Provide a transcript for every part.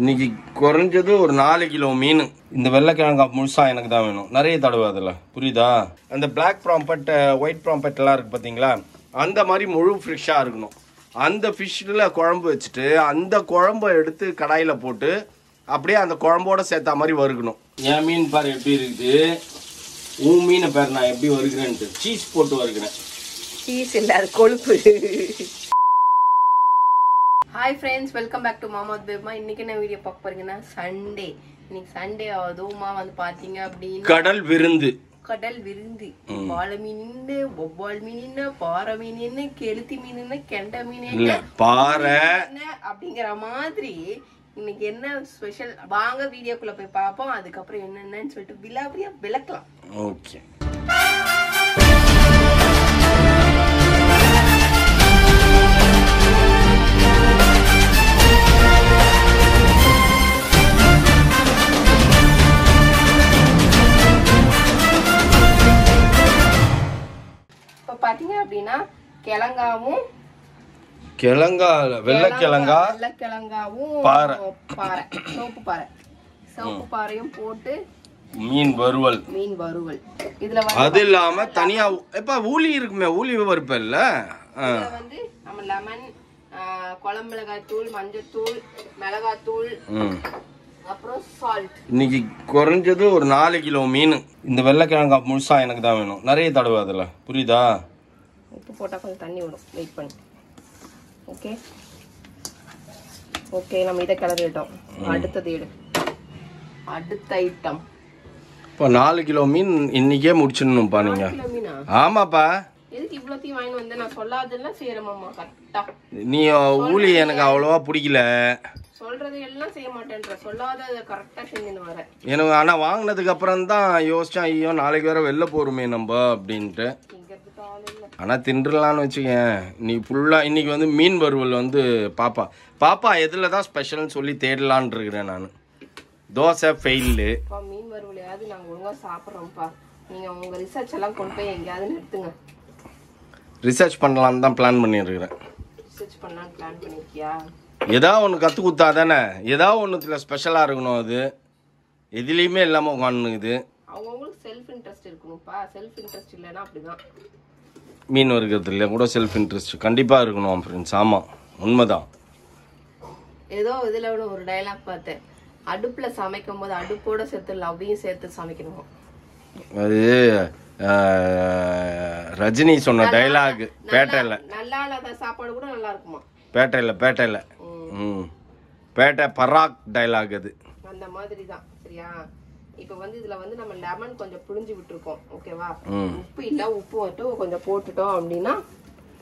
இன்னைக்கு குறைஞ்சது ஒரு நாலு கிலோ மீன். இந்த வெள்ளைக்கிழங்கா முழுசா எனக்கு தான் வேணும். நிறைய தடவை அதில். புரியுதா? அந்த பிளாக் ப்ராம்பட் ஒயிட் ப்ராம்பட் எல்லாம் இருக்கு பார்த்தீங்களா அந்த மாதிரி முழு ஃப்ரெஷ்ஷாக இருக்கணும். அந்த ஃபிஷ்ஷில் குழம்பு வச்சுட்டு அந்த குழம்பை எடுத்து கடாயில் போட்டு அப்படியே அந்த குழம்போட சேர்த்தா மாதிரி வறுக்கணும். என் மீன் பாரு எப்படி இருக்குது? உன் மீனை பாரு நான் எப்படி வறுக்கிறேன்ட்டு. சீஸ் போட்டு வறுக்கிறேன். சீஸ் இல்ல அது கொழுப்பு. Hi friends welcome back to மாமா பேமா இன்னைக்கு என்ன வீடியோ பார்க்க போறீங்கன்னா சண்டே இன்னைக்கு சண்டே அதுவுமா வந்து பாத்தீங்க அப்படின்னா கடல் விருந்து. கடல் விருந்து. வாழை மீன் ஒவ்வாள் மீன் பாறை மீன் கெளுத்தி மீன் கெண்ட மீன் பாறை அப்படிங்கிற மாதிரி இன்னைக்கு என்ன ஸ்பெஷல் வாங்க வீடியோக்குள்ள போய் பார்ப்போம். அதுக்கப்புறம் என்னென்னு சொல்லிட்டு விலாவரியா விளக்கலாம். ஓகே கிழங்கா வெள்ளைக்கிழங்கா வெள்ளைக்கிழங்காவும் பாறை. பாறை சோப்பு பாறை. சோப்பு பாறையும் போட்டு மீன் வறுவல். மீன் வறுவல். இதுல அது இல்லாம தனியா எப்ப ஊலி இருக்குமே ஊலி வறுப்பல்ல வந்து நம்ம லெமன் குழம்பு மிளகாய் தூள் மஞ்சத்தூள் மிளகாத்தூள் ம். அப்புறம் சால்ட் இன்னைக்கு குறைஞ்சது ஒரு நாலு கிலோ மீன். இந்த வெள்ளைக்கிழங்கா முழுசா எனக்கு தான் வேணும். நிறைய தடவை அதுல. புரியுதா? உப்பு போட்டா கொஞ்சம் தண்ணி விடும். வெயிட் பண்ணு. ஓகே ஓகே நம்ம இதை கிளறிட்டோம் அடுத்தது எடு. அடுத்த ஐட்டம் இப்போ நாலு கிலோ மீன் இன்னைக்கே முடிச்சிடணும்ப்பா நீங்க. ஆமாப்பா. எதுக்கு இவ்வளோத்தையும் வாங்கி வந்தேன் நான் சொல்லாதெல்லாம் செய்யறேமாம்மா கரெக்டா. நீ ஊலி எனக்கு அவ்வளோவா பிடிக்கல. சொல்றது எல்லாம் செய்ய மாட்டேன்ற. சொல்லாத கரெக்டா செஞ்சுன்னு வரேன் எனக்கு ஆனால் வாங்கினதுக்கு அப்புறம் தான் யோசிச்சேன் ஐயோ நாளைக்கு வேற வெளில போகிறோமே நம்ம அப்படின்ட்டு. ஆனால் தின்றுலான்னு வச்சுக்கேன் நீ ஃபுல்லாக இன்னைக்கு வந்து மீன் வறுவல் வந்து பாப்பா. பாப்பா எதில் தான் ஸ்பெஷல்னு சொல்லி தேடலான் இருக்கிறேன் நான். தோசை ஃபெயிலு மீன் வறுவலையாவது நாங்கள் ஒழுங்கா சாப்பிட்றோம்ப்பா. நீங்க உங்க ரிசர்ச் எல்லாம் கொண்டு போய் எங்கேயாவது நிறுத்துங்க. ரிசர்ச் பண்ணலான்னு தான் பிளான் பண்ணியிருக்கிறேன். ரிசர்ச் பண்ணலான்னு பிளான் பண்ணிருக்கியா ஏதா ஒன்று கற்றுக் கொடுத்தா தானே ஏதா ஒன்றுத்தில் ஸ்பெஷலாக இருக்கணும் அது. எதுலேயுமே இல்லாமல் உட்காந்துக்குது அவங்கவுங்களுக்கு செல்ஃப் இன்ட்ரெஸ்ட் இருக்கணும்ப்பா. செல்ஃப் இன்ட்ரெஸ்ட் இல்லைன்னா அப்படிதான். மீன் வறுக்கிறதுல கூட செல்ஃப் இன்ட்ரெஸ்ட் கண்டிப்பாக இருக்கணும் ஃப்ரெண்ட்ஸ் ஆமாம் உண்மைதான். ஏதோ இதுல ஒரு டைலாக் பார்த்தேன். அடுப்புல சமைக்கும் போது அடுப்போட சேர்த்து லவ்வையும் சேர்த்து சமைக்கணும்? அது ரஜினி சொன்ன டைலாக் பேட்டையில். நல்லா இல்லாத சாப்பாடு கூட நல்லா இருக்குமா? பேட்டையில் பேட்டையில். ம். பேட்டை பராக் டைலாக் அது. அந்த மாதிரி தான் சரியா? இப்போ வந்து இதுல வந்து நம்ம லெமன் கொஞ்சம் புழிஞ்சு விட்டுருக்கோம் ஓகேவா. உப்பு இல்ல உப்பு மட்டும் கொஞ்சம் போட்டுட்டோம் அப்படின்னா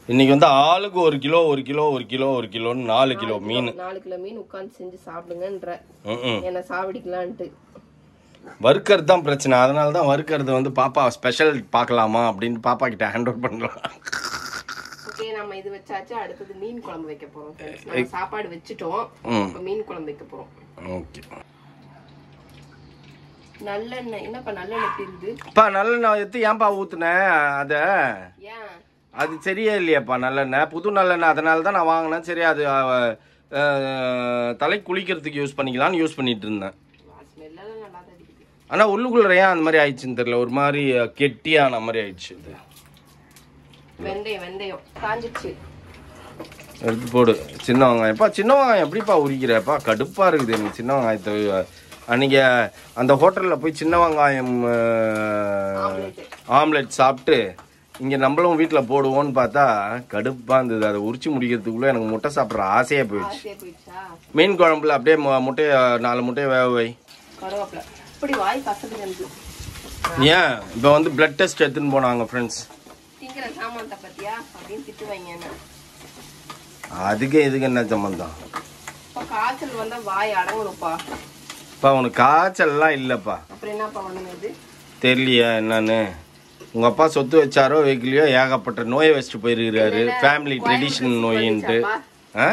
இன்னைக்கு வந்து ஆளுக்கு ஒரு கிலோ ஒரு கிலோ ஒரு கிலோ ஒரு கிலோன்னு நாலு கிலோ மீன். நாலு கிலோ மீன் உட்காந்து செஞ்சு சாப்பிடுங்கன்ற. என்ன சாவடிக்கலான்ட்டு. வறுக்கிறது தான் பிரச்சனை. அதனால தான் வறுக்கிறது வந்து பாப்பா ஸ்பெஷல் பார்க்கலாமா அப்படின்னு பாப்பா கிட்ட ஹேண்ட் ஓவர் பண்ணலாம். ஓகே நம்ம இது வச்சாச்சு. அடுத்தது மீன் குழம்பு வைக்க போறோம் சாப்பாடு வச்சுட்டோம். மீன் குழம்பு வைக்க போறோம். ஓகே. நல்லெண்ணெய். என்னப்பா நல்லெண்ணெய் அப்பா எடுத்து ஏன்பா ஊற்றுனேன் அதை? அது சரியே இல்லையாப்பா நல்லெண்ணெய். புது நல்லெண்ணெய் அதனால தான் நான் வாங்கினேன். சரி அது தலை குளிக்கிறதுக்கு யூஸ் பண்ணிக்கலாம்னு யூஸ் பண்ணிட்டு இருந்தேன். ஆனால் உள்ளுக்குள்ள ஏன் அந்த மாதிரி ஆயிடுச்சுன்னு தெரியல. ஒரு மாதிரி கெட்டியான மாதிரி ஆயிடுச்சு இது வெந்தயம் வெந்தயம். காஞ்சிச்சு. எடுத்து போடு. சின்ன வெங்காயம். எப்பா சின்ன வெங்காயம் எப்படிப்பா உரிக்கிறப்பா? கடுப்பாக இருக்குது எனக்கு சின்ன வெங்காயத்தை அன்றைக்கி அந்த ஹோட்டலில் போய் சின்ன வெங்காயம் ஆம்லெட் சாப்பிட்டு இங்கே நம்மளும் வீட்டில் போடுவோன்னு பார்த்தா கடுப்பாக இருந்தது. அதை உரிச்சு முடிக்கிறதுக்குள்ளே எனக்கு முட்டை சாப்பிட்ற ஆசையாக போயிடுச்சு. மீன் குழம்புல அப்படியே முட்டையை நாலு முட்டையை வேக வை. ஏன்? இப்போ வந்து பிளட் டெஸ்ட் எடுத்துன்னு போனாங்க ஃப்ரெண்ட்ஸ் அதுக்கு இதுக்கு என்ன சம்மந்தம்? காய்ச்சல் வந்தா வாய் அடங்கணும்ப்பா இப்போ உனக்கு காய்ச்சல்லாம் இல்லைப்பா. அப்புறம் என்னப்பா பண்ணுது தெரியலையா என்னன்னு. உங்க அப்பா சொத்து வச்சாரோ வைக்கலையோ ஏகப்பட்ட நோயை வச்சுட்டு போயிருக்கிறாரு. ஃபேமிலி ட்ரெடிஷன் நோயின்ட்டு. ஆ?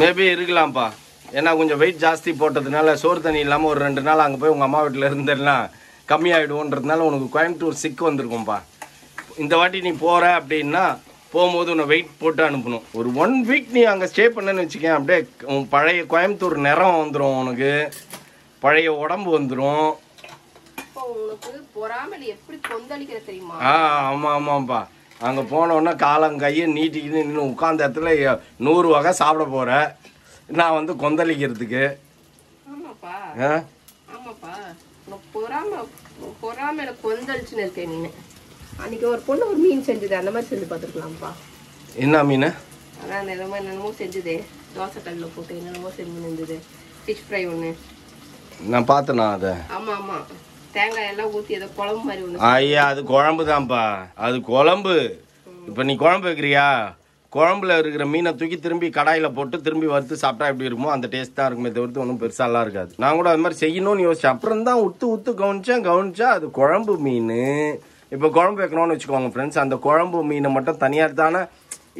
மேபி இருக்கலாம்ப்பா. ஏன்னா கொஞ்சம் வெயிட் ஜாஸ்தி போட்டதுனால சோறு தண்ணி இல்லாமல் ஒரு ரெண்டு நாள் அங்கே போய் உங்கள் அம்மா வீட்டில் இருந்தெல்லாம் கம்மியாயிடுவோன்றதுனால உனக்கு கோயம்புத்தூர் சிக்கு வந்திருக்கும்ப்பா. இந்த வாட்டி நீ போகிற அப்படின்னா போகும்போது உன்னை வெயிட் போட்டு அனுப்பணும். ஒரு ஒன் வீக் நீ அங்கே ஸ்டே பண்ணேன்னு வச்சுக்கேன் அப்படியே உன் பழைய கோயம்புத்தூர் நிறம் வந்துடும் உனக்கு. பழைய உடம்பு வந்துடும் ஆ ஆமாம் ஆமாம்ப்பா அங்கே போனோன்னா காலம் கையை நீட்டிக்கிட்டு நின்று உட்காந்த இடத்துல நூறு வகை சாப்பிட போகிற நான் வந்து கொந்தளிக்கிறதுக்கு. ஆமாப்பா. ஆமாப்பா. பொறாம பொறாமையில கொந்தளிச்சுன்னு இருக்கேன் நீ அன்னைக்கு ஒரு பொண்ணு ஒரு மீன் செஞ்சது அந்த மாதிரி செஞ்சு பார்த்துருக்கலாம்ப்பா. என்ன மீன்? அதான் அந்த என்னமோ என்னென்னமோ செஞ்சதே. தோசை கல்லில் போட்டு என்னென்னமோ செஞ்சு ஃபிஷ் ஃப்ரை ஒன்று நான் பார்த்தேனா அதை? ஆமா ஆமா. தேங்காய் எல்லாம் ஊற்றி ஏதோ குழம்பு மாதிரி ஒன்று ஐயா அது குழம்பு தான்ப்பா. அது குழம்பு. இப்போ நீ குழம்பு வைக்கிறியா? குழம்புல இருக்கிற மீனை தூக்கி திரும்பி கடாயில் போட்டு திரும்பி வறுத்து சாப்பிட்டா எப்படி இருக்குமோ அந்த டேஸ்ட் தான் இருக்குமே தவிர்த்து ஒன்றும் பெருசாலாம் இருக்காது. நான் கூட அது மாதிரி செய்யணும்னு யோசிச்சேன். அப்புறம் தான் உத்து உத்து கவனிச்சேன் கவனிச்சா அது குழம்பு மீன். இப்போ குழம்பு வைக்கணும்னு வச்சுக்கோங்க ஃப்ரெண்ட்ஸ் அந்த குழம்பு மீனை மட்டும் தனியாக தானே.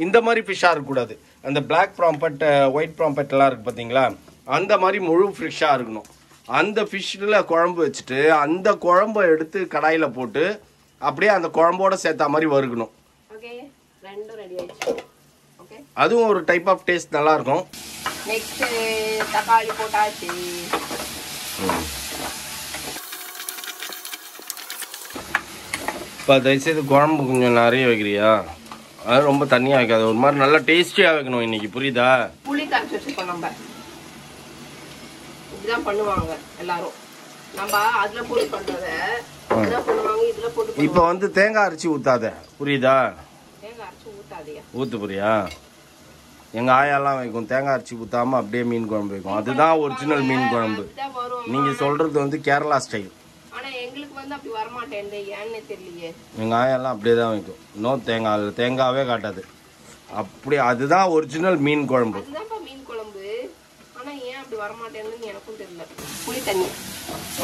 இந்த மாதிரி ஃபிஷ்ஷாக இருக்கக்கூடாது. அந்த பிளாக் ப்ராம்பட் ஒயிட் ப்ராம்பட் எல்லாம் இருக்கு பார்த்தீங்களா அந்த மாதிரி முழு ஃபிஷ்ஷாக இருக்கணும். அந்த ஃபிஷ்ஷில் குழம்பு வச்சுட்டு அந்த குழம்பை எடுத்து கடாயில் போட்டு அப்படியே அந்த குழம்போட சேர்த்தா மாதிரி வறுக்கணும். ஓகே அதுவும் ஒரு டைப் ஆஃப் டேஸ்ட் நல்லா இருக்கும். நெக்ஸ்ட் தக்காளி போட்டாச்சு. இப்போ தயவுசெய்து குழம்பு கொஞ்சம் நிறைய வைக்கிறியா? அது ரொம்ப தண்ணியாக வைக்காது. ஒரு மாதிரி நல்லா டேஸ்டியாக வைக்கணும் இன்னைக்கு. புரியுதா? புளி கரைச்சி வச்சிருக்கோம் நம்ம. இப்படிதான் பண்ணுவாங்க எல்லாரும். நம்ம அதுல போட்டு பண்றத இதுதான் பண்ணுவாங்க இதுல போட்டு இப்போ வந்து தேங்காய் அரைச்சி ஊத்தாத. புரியுதா? தேங்காய் அரைச்சு ஊத்தாதையா ஊத்து புரியா எங்கள் ஆயாலாம் வைக்கும். தேங்காய் அரைச்சி ஊத்தாமல் அப்படியே மீன் குழம்பு வைக்கும். அதுதான் ஒரிஜினல் மீன் குழம்பு. நீங்கள் சொல்கிறது வந்து கேரளா ஸ்டைல் எங்களுக்கு வந்து அப்படி வரமாட்டேன். ஏன்னு தெரியலையே. எங்கள் ஆயெல்லாம் அப்படியே தான் வைக்கும் நோ தேங்காய் தேங்காவே காட்டாது. அப்படி அதுதான் ஒரிஜினல் மீன் குழம்பு. அதுதான்ப்பா மீன் குழம்பு. ஆனா ஏன் அப்படி வரமாட்டேன்னு எனக்கும் தெரியல. புளி தண்ணி.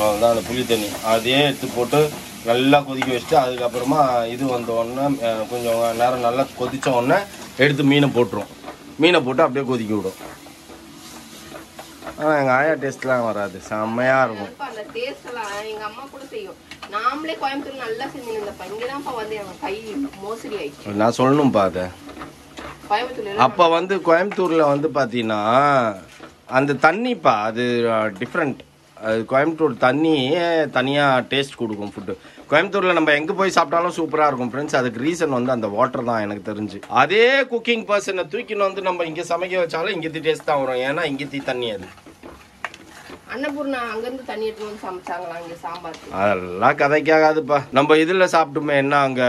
அதுதான் அந்த புளி தண்ணி. அதையே எடுத்து போட்டு நல்லா கொதிக்க வச்சுட்டு அதுக்கப்புறமா இது வந்த உடனே கொஞ்சம் நேரம் நல்லா கொதிச்ச உடனே எடுத்து மீனை போட்டுரும். மீனை போட்டு அப்படியே கொதிக்க விடும். ஆனால் எங்கள் ஆயா டேஸ்ட்லாம் வராது. செம்மையாக இருக்கும். அப்ப அந்த டேஸ்ட் எல்லாம் எங்க அம்மா கூட செய்யும். நாமளே கோயம்புத்தூர் நல்லா செஞ்சு இருந்தப்ப இங்கதான்ப்பா வந்து என் கை மோசடி ஆயிடுச்சு. நான் சொல்லணும்ப்பா அதை. அப்போ வந்து கோயம்புத்தூரில் வந்து பார்த்தீங்கன்னா அந்த தண்ணிப்பா அது டிஃப்ரெண்ட் அது கோயம்புத்தூர் தண்ணியே தனியாக டேஸ்ட் கொடுக்கும் ஃபுட்டு கோயம்புத்தூரில் நம்ம எங்கே போய் சாப்பிட்டாலும் சூப்பராக இருக்கும் ஃப்ரெண்ட்ஸ் அதுக்கு ரீசன் வந்து அந்த வாட்டர் தான் எனக்கு தெரிஞ்சு. அதே குக்கிங் பர்சனை தூக்கின்னு வந்து நம்ம இங்கே சமைக்க வச்சாலும் இங்கே டேஸ்ட் தான் வரும். ஏன்னா இங்கே தண்ணி அது. அன்னபூர்ணா அங்கிருந்து தண்ணி எடுத்து வந்து சமைச்சாங்களா இங்க சாம்பாருக்கு? அதெல்லாம் கதைக்காகாதுப்பா. நம்ம இதில் சாப்பிட்டுமே என்ன அங்கே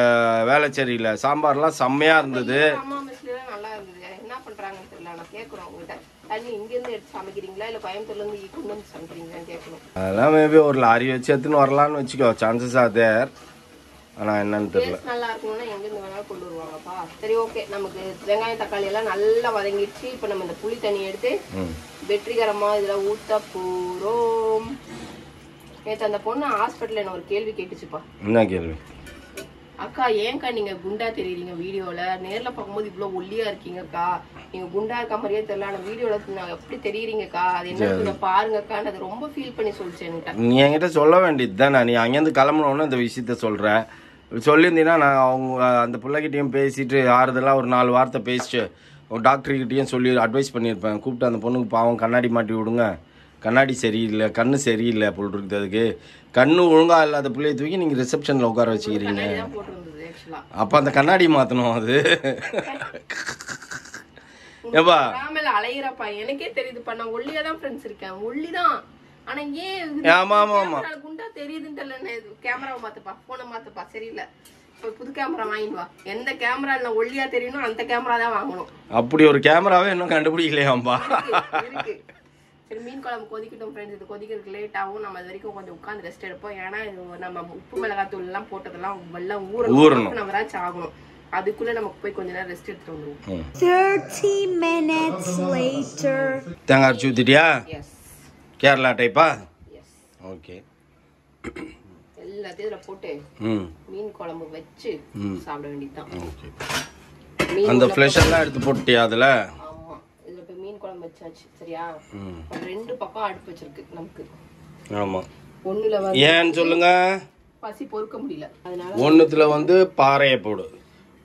வேளச்சேரியில்? சாம்பார்லாம் செம்மையாக இருந்தது அம்மா மெஸ்ல எல்லாம் நல்லா இருந்தது என்ன பண்றாங்கன்னு தெரியல நான் கேக்குறோம் உங்ககிட்ட தண்ணி இங்க இருந்து எடுத்து சமைக்கிறீங்களா? இல்ல கோயம்புத்தூர்ல இருந்து கொண்டு வந்து சமைக்கிறீங்களான்னு கேட்கணும். அதெல்லாம் மேபி ஒரு லாரி வச்சு எடுத்துன்னு வரலான்னு வச்சுக்கோ. சான்சஸ் ஆர் தேர் ஆனால் என்னன்னு தெரியல. நல்லா இருக்கணும்னா எங்க இருந்து வேணாலும் கொண்டு வருவாங்கப்பா. சரி ஓகே நமக்கு வெங்காயம் தக்காளி எல்லாம் நல்லா வதங்கிடுச்சு. இப்போ நம்ம இந்த புளி தண்ணி எடுத்து ம். வெற்றிகரமா இதுல ஊத்த போறோம். நேத்து அந்த பொண்ணு ஹாஸ்பிட்டல்ல என்ன ஒரு கேள்வி கேட்டுச்சுப்பா. என்ன கேள்வி? அக்கா ஏன்க்கா நீங்க குண்டா தெரியுறீங்க வீடியோல? நேர்ல பார்க்கும்போது இவ்வளவு ஒல்லியா இருக்கீங்கக்கா. நீங்க குண்டா இருக்க மாதிரியே தெரியல. ஆனா வீடியோல நான் எப்படி தெரியுறீங்கக்கா? அது என்ன பாருங்கக்கான்னு அது ரொம்ப ஃபீல் பண்ணி சொல்லிச்சு என்கிட்ட. நீ என்கிட்ட சொல்ல வேண்டியது தானே நீ அங்கேருந்து கிளம்புனோன்னு இந்த விஷயத்த சொல்கிற சொல்லியிருந்தீங்கன்னா நான் அவங்க அந்த பிள்ளைகிட்டையும் பேசிட்டு ஆறுதலாக ஒரு நாலு வார்த்தை பேசிட்டு ஒரு டாக்டர்கிட்டையும் சொல்லி அட்வைஸ் பண்ணியிருப்பேன். கூப்பிட்டு அந்த பொண்ணுக்கு பாவம் கண்ணாடி மாட்டி விடுங்க. கண்ணாடி சரியில்லை கண்ணு சரியில்லை போல் இருக்குது அதுக்கு. கண்ணு ஒழுங்கா இல்லாத பிள்ளைய தூக்கி நீங்கள் ரிசப்ஷனில் உட்கார வச்சுக்கிறீங்க. தான் அப்போ அந்த கண்ணாடி மாற்றணும் அது. ஏப்பா அலையிறப்பா எனக்கே தெரியுதுப்பா நான் ஒல்லியா தான் ஃப்ரெண்ட்ஸ் இருக்கேன். ஒல்லிதான் ஆனா ஏன் ஆமா, ஆமா, ஆமா. குண்டா தெரியுதுன்னு தெரியல கேமராவை மாத்துப்பா போனை மாத்துப்பா சரியில்லை. புது கேமரா வாங்கிட்டு வா. எந்த கேமரா நான் ஒல்லியா தெரியணும் அந்த கேமரா தான் வாங்கணும். அப்படி ஒரு கேமராவே இன்னும் கண்டுபிடிக்கலையாம்பா. சரி மீன் குழம்பு கொதிக்கட்டும் ஃப்ரெண்ட்ஸ் இது கொதிக்கிறதுக்கு லேட் ஆகும். நம்ம அது வரைக்கும் கொஞ்சம் உட்காந்து ரெஸ்ட் எடுப்போம். ஏன்னா இது நம்ம உப்பு மிளகாத்தூள் எல்லாம் போட்டதெல்லாம் வெள்ளம் ஊறணும். நம்ம ஏதாச்சும் ஆகணும் அதுக்குள்ள நமக்கு போய் கொஞ்ச நேரம் ரெஸ்ட் எடுத்துட்டு வந்துருவோம். ம். 30 minutes later. தேங்காய் அரைச்சி ஊற்றிட்டியா எஸ் கேரளா டைப்பா எஸ் ஓகே எல்லாத்தையும் இதுல போட்டு ம். மீன் குழம்பு வச்சு சாப்பிட வேண்டியதுதான். ஓகே மீன் அந்த ஃப்ளஷ் எல்லாம் எடுத்து போட்டியா அதில்? மீன் குழம்பு வச்சாச்சு சரியா? ரெண்டு பக்கம் அடுப்பு வச்சிருக்கு நமக்கு. ஆமாம் ஒண்ணுல வந்து ஏன்னு சொல்லுங்க? பசி பொறுக்க முடியல. அதனால ஒன்றுத்தில் வந்து பாறையை போடு.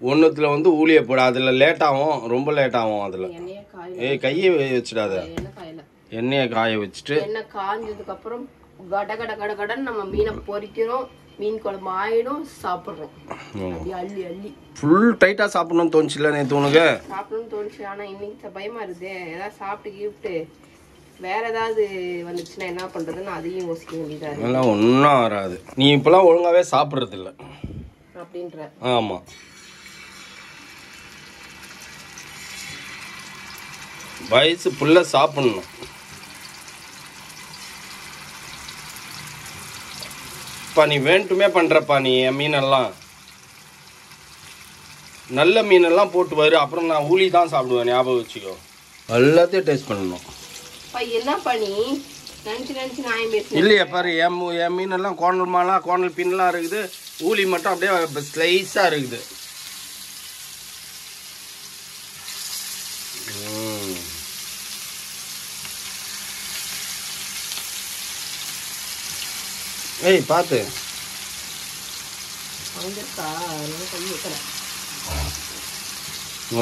ஒன்றுத்தில் வந்து ஊழிய போட. அதில் லேட் ஆகும் ரொம்ப லேட் ஆகும் அதில். ஏய் கையை வச்சிடாத. எண்ணெய் காய வச்சுட்டு எண்ணெய் காஞ்சதுக்கு அப்புறம் கட கட கட கடன்னு நம்ம மீனை பொரிக்கிறோம் மீன் குழம்பு ஆயிடும் சாப்பிடுறோம். அப்படி அள்ளி அள்ளி. ஃபுல் டைட்டாக சாப்பிடணும்னு தோணுச்சுல நேற்று உனக்கு? சாப்பிடணும்னு தோணுச்சு ஆனா இன்னைக்கு ச- பயமா இருக்குதே. ஏதாவது சாப்பிட்டு கீப்பிட்டு வேற ஏதாவது வந்துச்சுன்னா என்ன பண்றதுன்னு அதையும் யோசிக்க வேண்டியதா இருக்கு. அதெல்லாம் ஒன்றும் வராது நீ இப்போலாம் ஒழுங்காகவே சாப்பிட்றதில்ல. அப்படின்ற. ஆமாம் வயசு புள்ள சாப்பிடணும். பா நீ வேண்டுமே பண்றப்பா நீ என் மீனெல்லாம். நல்ல மீனெல்லாம் போட்டு வரு அப்புறம் நான் ஊழி தான் சாப்பிடுவேன் ஞாபகம் வச்சுக்கோ. எல்லாத்தையும் டேஸ்ட் பண்ணணும். அப்பா என்ன பண்ணி இல்லையா பாரு என் என் மீனெல்லாம் கோணல் மாலாம் கோணல் பின்லாம் இருக்குது. ஊழி மட்டும் அப்படியே ஸ்லைஸாக இருக்குது. ஏய் பார்த்து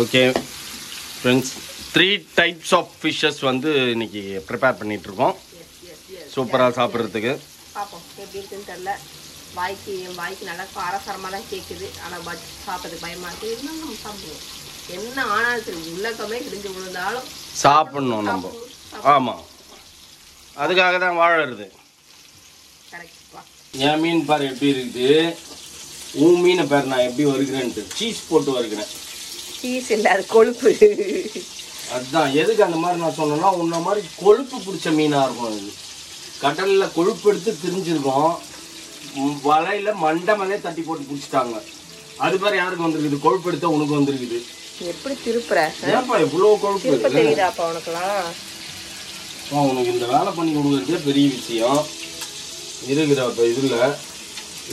okay friends three types of fishes வந்து இன்னைக்கு ப்ரிப்பேர் பண்ணிட்டு இருக்கோம் சூப்பராக சாப்பிட்றதுக்கு. பார்ப்போம். எப்படி இருக்குன்னு தெரில வாய்க்கு என் வாய்க்கு நல்லா காரசாரமாக தான் கேட்குது ஆனால் பட் சாப்பிட்றதுக்கு பயமா இருக்கு. இருந்தாலும் நம்ம சாப்பிடுவோம்? என்ன ஆனாலும் சரி உள்ளக்கமே கிழிஞ்சு விழுந்தாலும் சாப்பிடணும் நம்ம. ஆமாம் அதுக்காக தான் வாழறது. கரெக்ட்ப்பா என் மீன் பாரு எப்படி இருக்குது? உன் மீனை பாரு நான் எப்படி வருகிறேன்ட்டு சீஸ் போட்டு வருகிறேன் சீஸ் இல்லை அது கொழுப்பு. அதுதான் எதுக்கு அந்த மாதிரி நான் சொன்னேன்னா உன்ன மாதிரி கொழுப்பு பிடிச்ச மீனாக இருக்கும் இது கடலில் கொழுப்பு எடுத்து திரிஞ்சிருக்கோம். வலையில மண்டை மேலே தட்டி போட்டு பிடிச்சிட்டாங்க. அது மாதிரி யாருக்கு வந்திருக்குது? கொழுப்பு எடுத்த உனக்கு வந்திருக்குது. எப்படி திருப்புற? ஏன்ப்பா இவ்வளோ கொழுப்பு? தெரியுதாப்பா உனக்குலாம் உனக்கு இந்த வேலை பண்ணி கொடுக்குறதே பெரிய விஷயம். இருக்குது இதில்.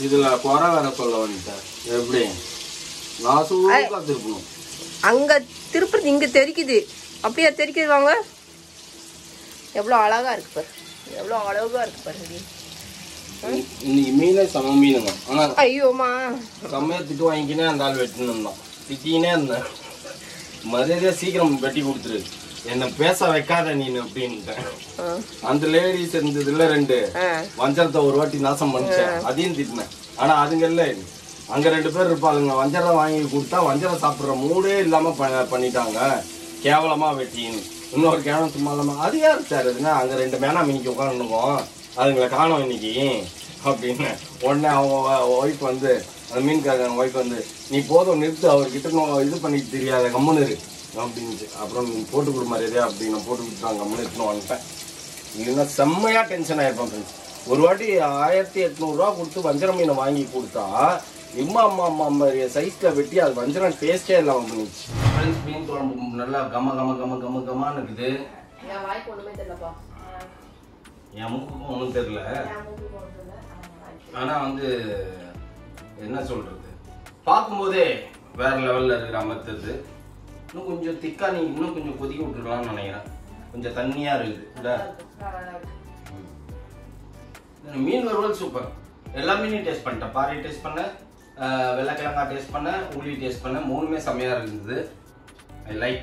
இதில் குறை வேற சொல்ல வந்துட்டேன் எப்படி? நான் சூழ்நிலை திருப்பணும் அங்க திருப்பதி இங்க தெரிக்குது. அப்படியே தெரிக்குது வாங்க. எவ்வளோ அழகா இருக்கு பாரு. எவ்வளோ அழகா இருக்கு பாரு. இன்னைக்கு மீனே சம மீனுங்க. ஆனால் ஐயோமா செம்மையா திட்டு வாங்கிக்கினே அந்த ஆள் வெட்டின்னு இருந்தான் திட்டினே இருந்தேன். மரியாதையா சீக்கிரம் வெட்டி கொடுத்துரு. என்னை பேச வைக்காத நீ அப்படின்ட்டேன் அந்த லேடிஸ் இருந்ததுல ரெண்டு. வஞ்சரத்தை ஒரு வாட்டி நாசம் பண்ணிச்சேன் அதையும் திட்டினேன். ஆனா அதுங்க இல்ல அங்க ரெண்டு பேர் இருப்பாளுங்க. வஞ்சரம் வாங்கி கொடுத்தா வஞ்சரம் சாப்பிடுற மூடே இல்லாம பண்ணிட்டாங்க. கேவலமா வெட்டின்னு. இன்னொரு கேவலம் சும்மா இல்லாம அது யார் சார் இதுன்னா அங்க ரெண்டு மேனா மினிக்கு உட்காந்துருக்கோம் அதுங்களை காணோம் இன்னைக்கு. அப்படின்னு உடனே அவங்க ஒய்ஃப் வந்து அந்த மீன்காரங்க ஒய்ஃப் வந்து நீ போதும் நிறுத்து. அவர்கிட்ட இது பண்ணிட்டு தெரியாத. கம்முன்னு அப்படின்ட்டு அப்புறம் நீ போட்டு கொடு மாதிரியே அப்படின்னு போட்டு கொடுத்துட்டாங்க கம்முன்னு எடுத்துன்னு வந்துட்டேன். இல்லைன்னா செம்மையா டென்ஷன் ஆயிருப்பேன் ஃப்ரெண்ட்ஸ் ஒரு வாட்டி ஆயிரத்தி எட்நூறுரூவா கொடுத்து வஞ்சரம் மீனை வாங்கி கொடுத்தா இம்மா அம்மா அம்மா மாதிரி சைஸ்ல வெட்டி அது வஞ்சரம் டேஸ்டே இல்லாம பண்ணிச்சு ஃப்ரெண்ட்ஸ் மீன் குழம்பு நல்லா கம கம கம கம கமான்னு இருக்குது. என் மூக்குக்கும் ஒன்றும் தெரியல. ஆனா வந்து என்ன சொல்றது? பார்க்கும்போதே வேற லெவல்ல இருக்கிற மாதிரி தெரியுது. இன்னும் கொஞ்சம் திக்கா நீ இன்னும் கொஞ்சம் கொதிக்க விட்டுருக்கலாம்னு நினைக்கிறேன். கொஞ்சம் தண்ணியா இருக்குது. மீன் வறுவல் சூப்பர் எல்லா மீனையும் டேஸ்ட் பண்ணிட்டேன் பாறை டேஸ்ட் பண்ணேன் அஹ் வெள்ளைக்கிழங்காய் டேஸ்ட் பண்ணேன் உள்ளி டேஸ்ட் பண்ணேன் மூணுமே செம்மையாக இருந்தது. ஐ லைக்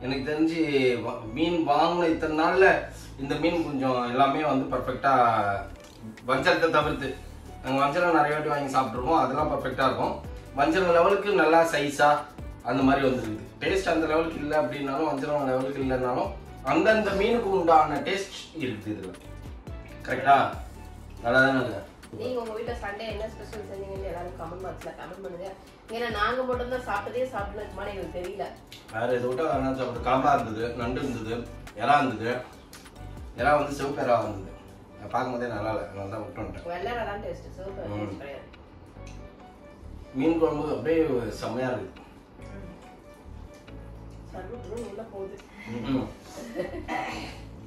எனக்கு தெரிஞ்சு வ- மீன் வாங்கின இத்தனை நாளில் இந்த மீன் கொஞ்சம் எல்லாமே வந்து பர்ஃபெக்டாக வஞ்சரத்தை தவிர்த்து. நாங்கள் வஞ்சரம் நிறைய வாட்டி வாங்கி சாப்பிட்ருக்கோம் அதெல்லாம் பர்ஃபெக்டாக இருக்கும். வஞ்சரம் லெவலுக்கு நல்லா சைஸாக அந்த மாதிரி வந்துருக்குது டேஸ்ட் அந்த லெவலுக்கு இல்லை அப்படின்னாலும் வஞ்சரம் லெவலுக்கு இல்லைன்னாலும் அந்தந்த மீனுக்கு உண்டான டேஸ்ட் இருக்குது இதில். கரெக்டா நல்லா தானே இருக்கு? நீங்க உங்க வீட்ல சண்டே என்ன ஸ்பெஷல் செஞ்சீங்கன்னு எல்லாரும் கமெண்ட் பாக்ஸ்ல கமெண்ட் பண்ணுங்க. ஏன்னா நாங்க மட்டும் தான் சாப்பிட்டதே சாப்பிட்டதுக்கு எனக்கு தெரியல. வேற இதை விட்டு வேற என்ன சாப்பிடுறது? காம்பா இருந்தது நண்டு இருந்தது இறா இருந்தது. இறா வந்து சிவப்பு இறா இருந்தது பார்க்கும்போதே நல்லா இல்லை. அதனால தான் விட்டு வந்துட்டேன். வெள்ளை தான் டேஸ்ட் சிவப்பு கிடையாது. மீன் குழம்பு அப்படியே செம்மையா இருக்கு.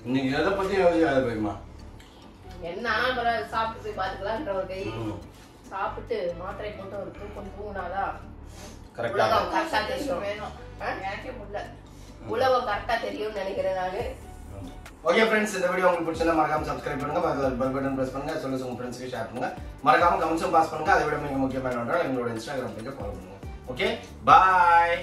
இன்னைக்கு எதை பத்தி யோசிக்காத போய்மா என்ன பரவாயில்ல சாப்பிட்டு போய் பாத்துக்கலான்ற ஒரு கை. சாப்பிட்டு மாத்திரை போட்டு ஒரு தூக்கம் தூங்கினாதான் கரெக்டா கரெக்டா தெரியும். ஆ? எனக்கே முடியல உலகம் கரெக்டா தெரியும்னு நினைக்கிறேன் நானு. ஓகே ஃப்ரெண்ட்ஸ் இந்த வீடியோ உங்களுக்கு பிடிச்சிருந்தா மறக்காம சப்ஸ்கிரைப் பண்ணுங்க. பக்கத்துல பெல் பட்டன் பிரஸ் பண்ணுங்க. சொல்லுங்க உங்க ஃப்ரெண்ட்ஸ்க்கு ஷேர் பண்ணுங்க. மறக்காம கமெண்ட்ஸும் பாஸ் பண்ணுங்க. அதை விட மிக முக்கியமான ஒன்றால் எங்களோட இன்ஸ்டாகிராம் பேஜை ஃபாலோ பண்ணுங்க. Okay bye